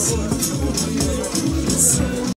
Sim.